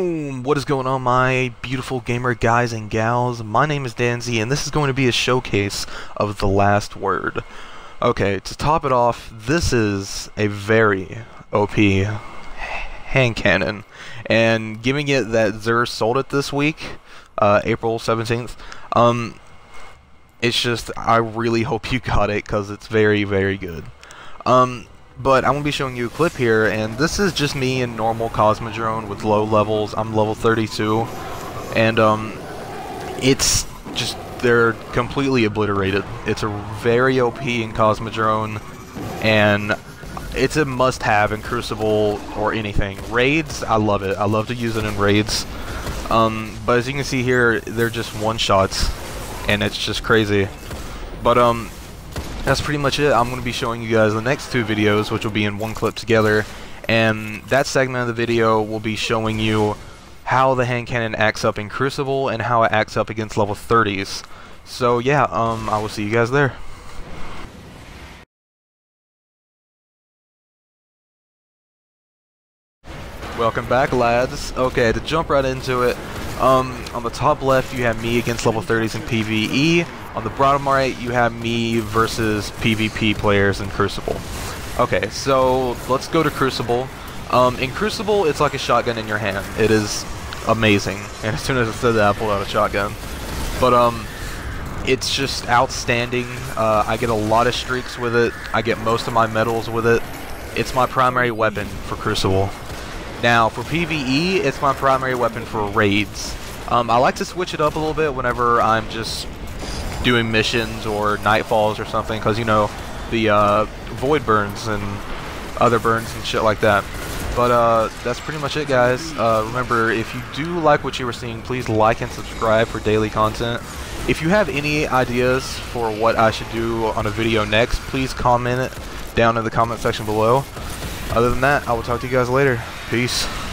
Boom! What is going on, my beautiful gamer guys and gals? My name is Danzy, and this is going to be a showcase of The Last Word. Okay, to top it off, this is a very OP hand cannon, and giving it that Xur sold it this week, uh, April 17th, um, it's just, I really hope you got it, because it's very, very good. Um, but I'm going to be showing you a clip here, and this is just me in normal Cosmodrome with low levels. I'm level 32, and um, it's just, they're completely obliterated. It's a very OP in Cosmodrome, and it's a must-have in Crucible or anything. Raids, I love it. I love to use it in raids. Um, but as you can see here, they're just one-shots, and it's just crazy. But um, that's pretty much it. I'm going to be showing you guys the next two videos, which will be in one clip together. And that segment of the video will be showing you how the hand cannon acts up in Crucible and how it acts up against level 30s. So yeah, um, I will see you guys there. Welcome back, lads. Okay, to jump right into it, um, on the top left, you have me against level 30s in PvE. On the bottom right, you have me versus PvP players in Crucible. Okay, so let's go to Crucible. Um, in Crucible, it's like a shotgun in your hand. It is amazing. And as soon as I said that, I pulled out a shotgun. But, um, it's just outstanding. Uh, I get a lot of streaks with it. I get most of my medals with it. It's my primary weapon for Crucible. Now, for PvE, it's my primary weapon for raids. Um, I like to switch it up a little bit whenever I'm just doing missions or nightfalls or something, because, you know, the uh, void burns and other burns and shit like that. But uh, that's pretty much it, guys. Uh, remember, if you do like what you were seeing, please like and subscribe for daily content. If you have any ideas for what I should do on a video next, please comment it down in the comment section below. Other than that, I will talk to you guys later. Peace.